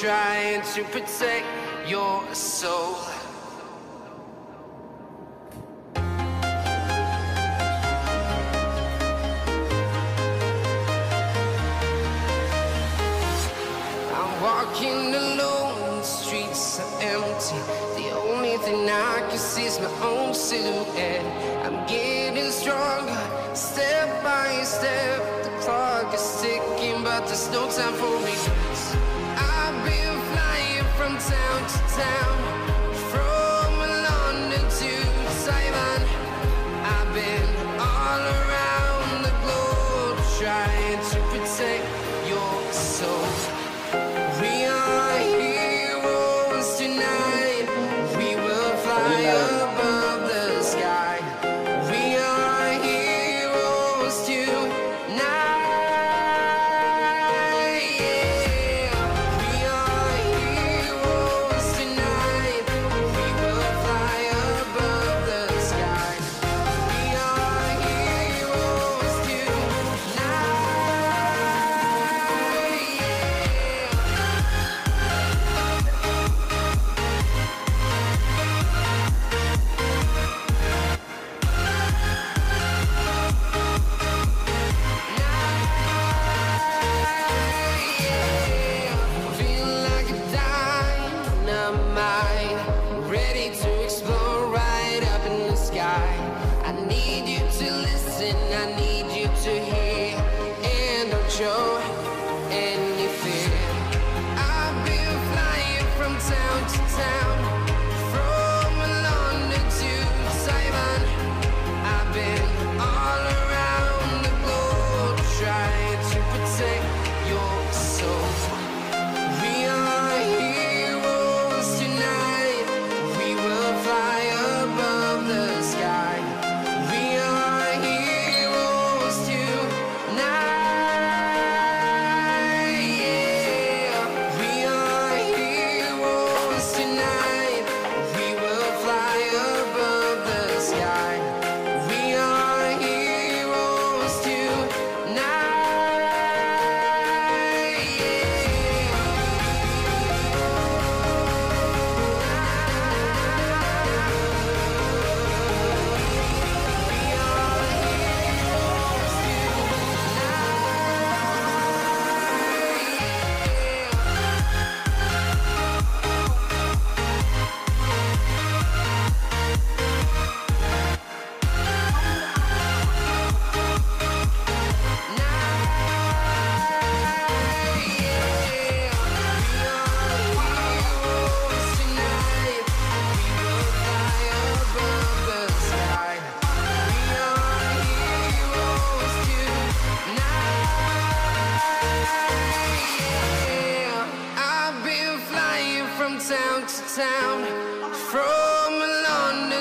trying to protect your soul. I'm walking alone, the streets are empty. The only thing I can see is my own silhouette. I'm getting stronger, step by step. The clock is ticking, but there's no time for me. I've been flying from town to town.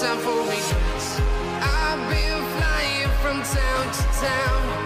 time for weeks. I've been flying from town to town.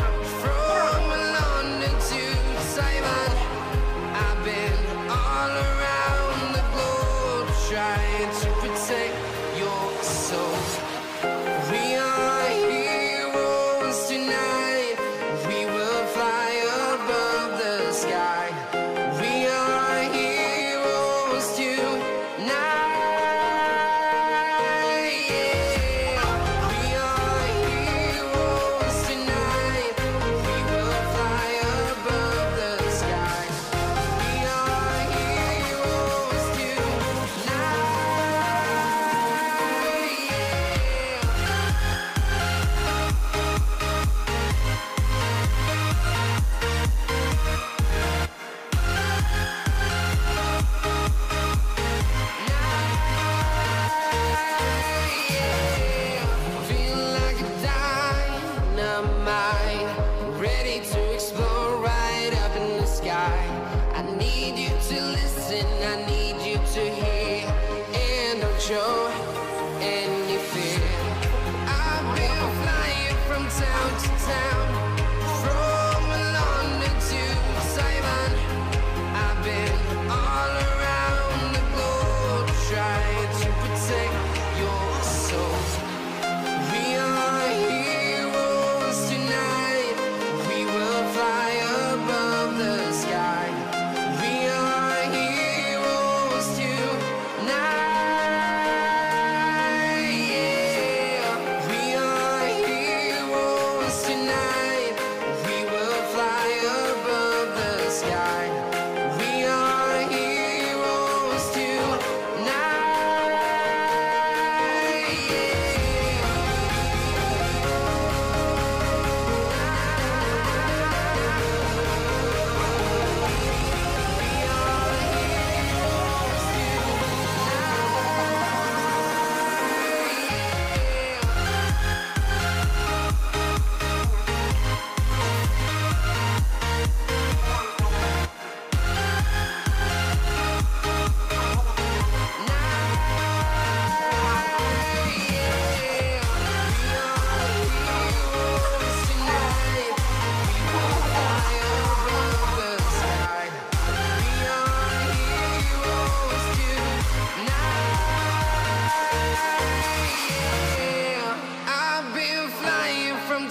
town to town.